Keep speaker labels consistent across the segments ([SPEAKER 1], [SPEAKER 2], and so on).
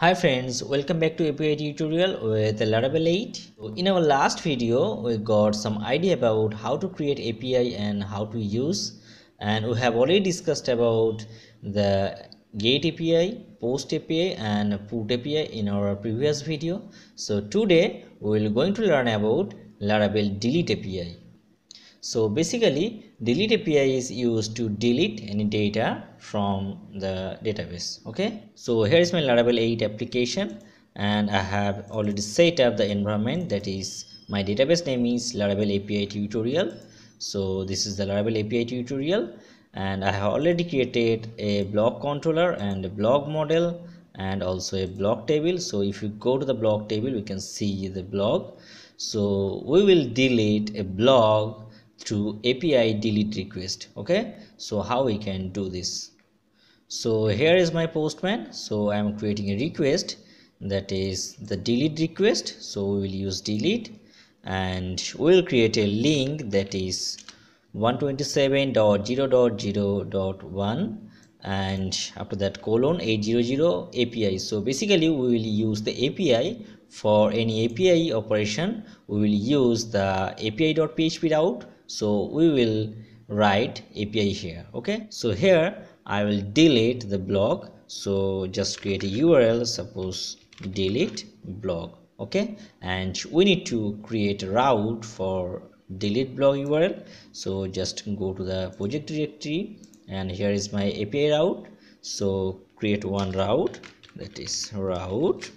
[SPEAKER 1] Hi friends, welcome back to API tutorial with Laravel 8. In our last video, we got some idea about how to create API and how to use and we have already discussed about the get API, post API and put API in our previous video. So today we will going to learn about Laravel delete API so basically delete api is used to delete any data from the database okay? So here is my laravel 8 application and i have already set up the environment. That is my database name is laravel api tutorial. So this is the laravel api tutorial and i have already created a blog controller and a blog model and also a blog table. So if you go to the blog table we can see the block. So we will delete a block through API delete request okay? So how we can do this? So here is my postman. So I am creating a request that is the delete request. So we will use delete and we will create a link that is 127.0.0.1 and after that colon 800 API so basically we will use the API for any API operation. We will use the api.php route so we will write api here okay? So here i will delete the blog. So just create a url suppose delete blog okay? And we need to create a route for delete blog url so just go to the project directory and here is my api route. So create one route that is route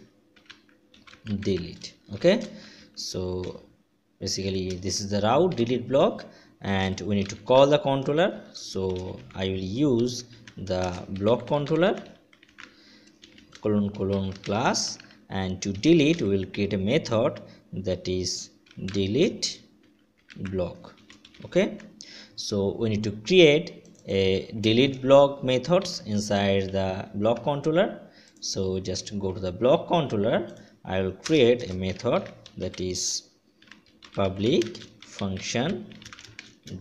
[SPEAKER 1] delete okay? So basically this is the route delete blog and we need to call the controller. So i will use the blog controller colon colon class and to delete we will create a method that is delete blog okay? So we need to create a delete blog methods inside the blog controller. So just go to the blog controller. I will create a method that is public function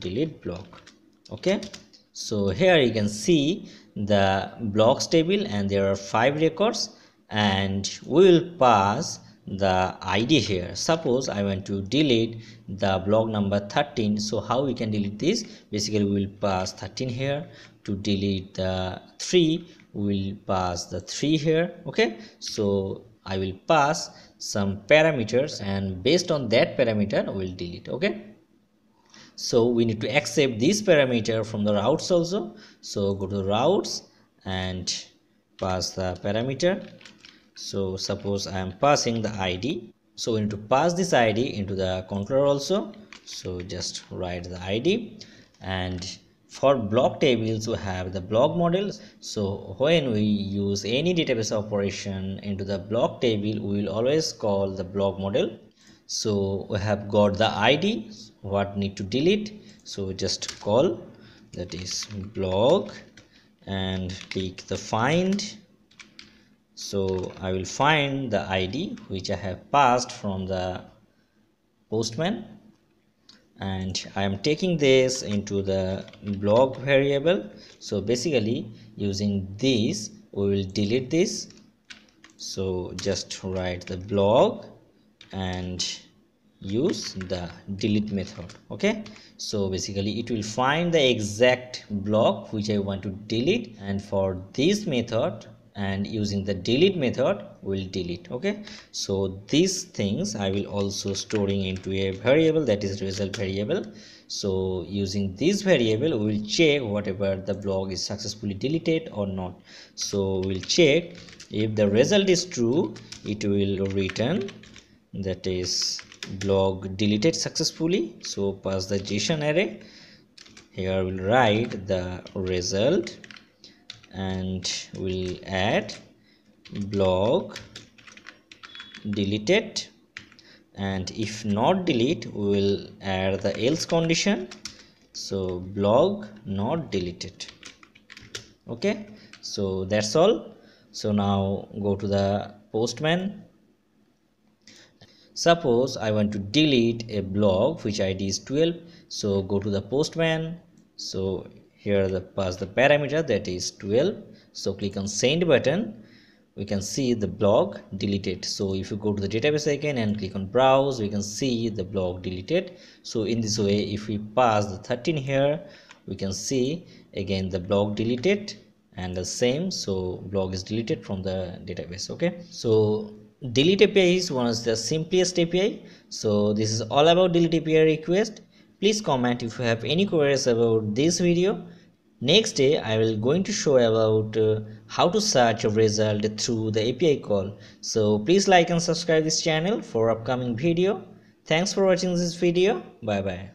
[SPEAKER 1] delete blog okay? So here you can see the blogs table and there are five records and we will pass the id here. Suppose i want to delete the block number 13 so how we can delete this? Basically we will pass 13 here. To delete the 3 we will pass the 3 here okay? So I will pass some parameters and based on that parameter we'll delete okay? So we need to accept this parameter from the routes also. So go to routes and pass the parameter. So suppose I am passing the ID so we need to pass this ID into the controller also. So just write the ID and for blog tables we have the blog models. So when we use any database operation into the blog table we will always call the blog model. So we have got the id what need to delete. So just call that is block and click the find. So i will find the id which i have passed from the postman and I am taking this into the block variable. So basically using this we will delete this. So just write the block and use the delete method okay? So basically it will find the exact block which I want to delete. And for this method and using the delete method will delete okay? So these things i will also storing into a variable that is result variable. So using this variable we will check whatever the block is successfully deleted or not. So we'll check if the result is true it will return that is block deleted successfully. So pass the json array. Here we'll write the result and we'll add block deleted and if not delete we will add the else condition. So block not deleted. Okay? So that's all. So now go to the postman. Suppose i want to delete a block which id is 12 so go to the postman. So here the pass the parameter that is 12 so click on send button. We can see the blog deleted. So if you go to the database again and click on browse we can see the blog deleted. So in this way if we pass the 13 here we can see again the blog deleted and the same. So blog is deleted from the database okay? So delete api is one of the simplest api so this is all about delete api request please comment if you have any queries about this video. Next day i will going to show about uh, how to search a result through the api call. So please like and subscribe this channel for upcoming video. Thanks for watching this video. Bye bye